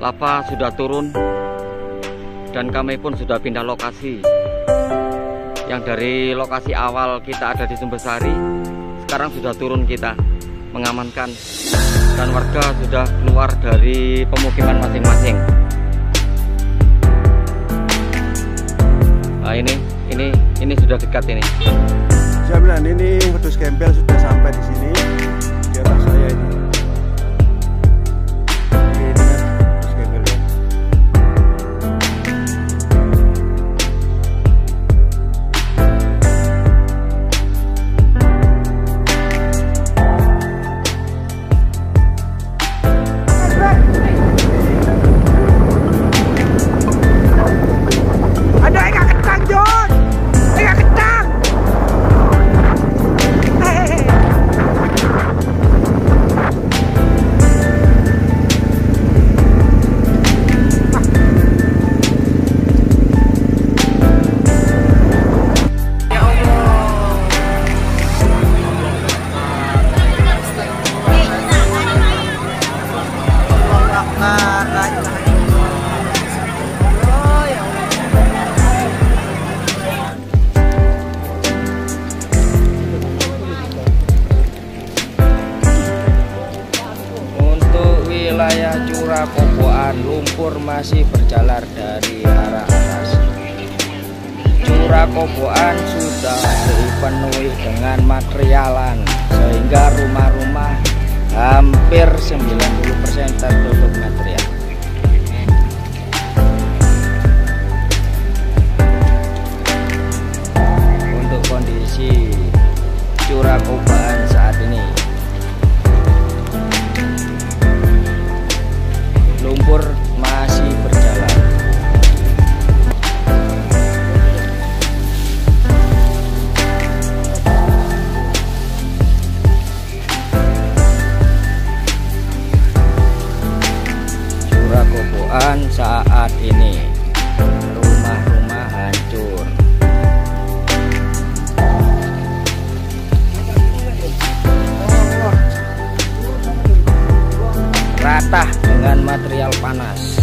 lava sudah turun dan kami pun sudah pindah lokasi. Yang dari lokasi awal kita ada di Sumbersari sekarang sudah turun kita mengamankan. Dan warga sudah keluar dari pemukiman masing-masing. Nah ini ini ini sudah dekat ini. Jaminan ini wedus gembel sudah sampai di sini wilayah Curah Koboan lumpur masih berjalar dari arah atas. Curah Koboan sudah dipenuhi dengan materialan sehingga rumah-rumah hampir 90% Koboan saat ini lumpur masih berjalan. Curah koboan saat ini Material panas.